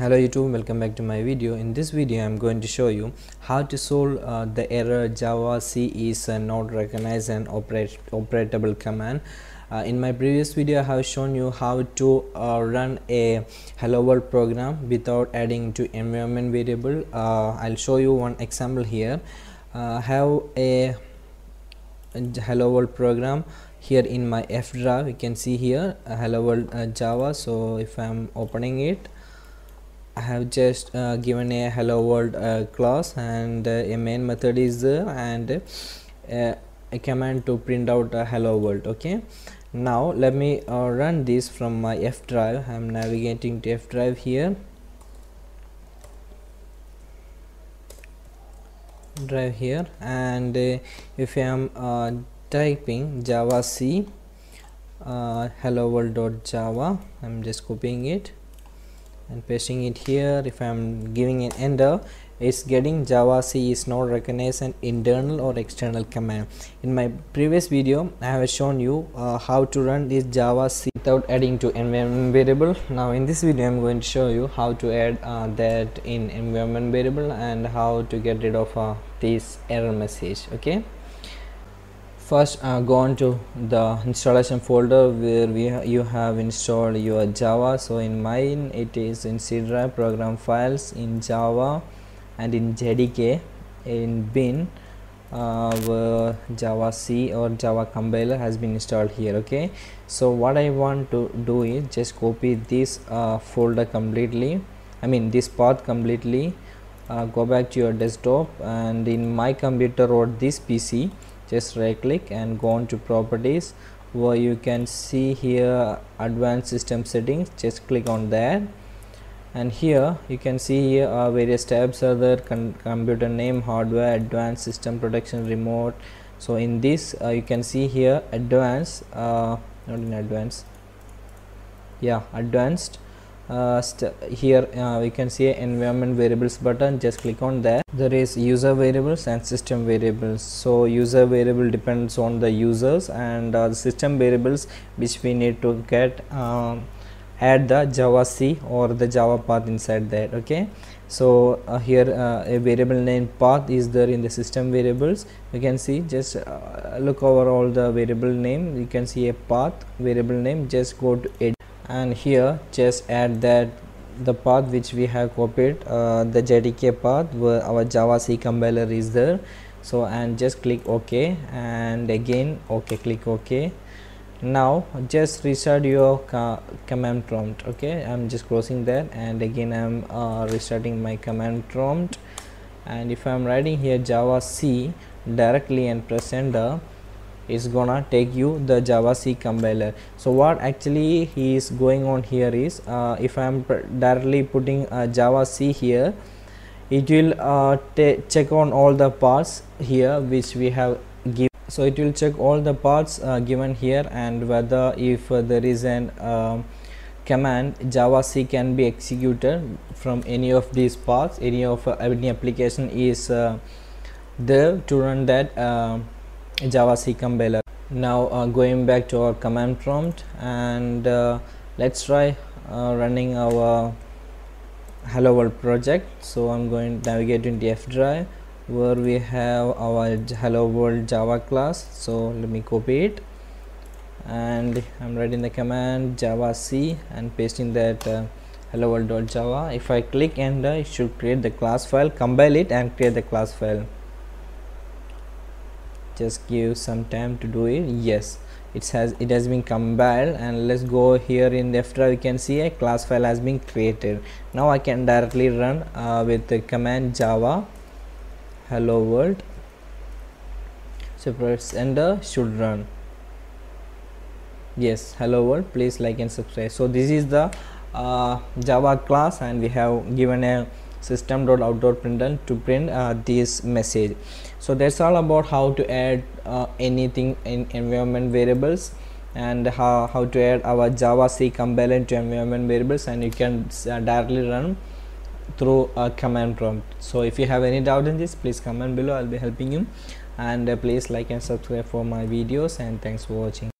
hello youtube welcome back to my video. In this video i'm going to show you how to solve uh, the error java c is uh, not recognize an operate operatable command. Uh, in my previous video i have shown you how to uh, run a hello world program without adding to environment variable. Uh, i'll show you one example here. Uh, have a hello world program here in my f drive. You can see here hello world java. So if i'm opening it I have just uh, given a hello world uh, class and uh, a main method is there and uh, a command to print out a hello world okay? Now let me uh, run this from my F drive. I'm navigating to F drive here. Drive here and uh, if I am typing java c hello world dot java I'm just copying it and pasting it here. If I'm giving an enter it's getting java c is not recognize an internal or external command. In my previous video I have shown you uh, how to run this java c without adding to environment variable. Now in this video I'm going to show you how to add uh, that in environment variable and how to get rid of uh, this error message okay first uh, go on to the installation folder where we ha you have installed your java. So in mine it is in c drive program files in java and in jdk in bin uh, java c or java compiler has been installed here okay? So what i want to do is just copy this uh, folder completely i mean this path completely uh, go back to your desktop and in my computer or this pc just right click and go on to properties where you can see here advanced system settings. Just click on that. And here you can see here uh, various tabs are there computer name hardware advanced system protection remote. So in this uh, you can see here advanced uh, not in advanced. Yeah advanced uh, here uh, we can see environment variables button. Just click on that. There is user variables and system variables. So user variable depends on the users and uh, the system variables which we need to get um, add the java c or the java path inside that okay? So uh, here uh, a variable name path is there in the system variables. You can see just uh, look over all the variable name. You can see a path variable name. Just go to edit and here just add that the path which we have copied uh, the jdk path where our java c compiler is there. So and just click ok. And again ok click ok. Now just restart your command prompt okay i'm just closing that. And again i'm uh, restarting my command prompt. And if i'm writing here java c directly and press enter is gonna take you the java c compiler. So what actually he is going on here is uh, if i am directly putting uh, java c here it will uh, check on all the parts here which we have given. So it will check all the parts uh, given here and whether if uh, there is an um, command java c can be executed from any of these parts. Any of any application is there to run that java c compiler. Now uh, going back to our command prompt and uh, let's try uh, running our hello world project. So i'm going to navigate into f drive where we have our hello world java class. So let me copy it and i'm writing the command java c and pasting that uh, hello world.java if i click enter it should create the class file compile it and create the class file just give some time to do it yes. It has it has been compiled and let's go here in the after you can see a class file has been created. Now i can directly run uh, with the command java hello world. So press enter should run. Yes hello world please like and subscribe. So this is the uh, java class and we have given a system.out.println to print uh, this message. So that's all about how to add uh, anything in environment variables and how, how to add our java c compiler to environment variables and you can uh, directly run through a command prompt. So if you have any doubt in this please comment below. I'll be helping you. And uh, please like and subscribe for my videos and thanks for watching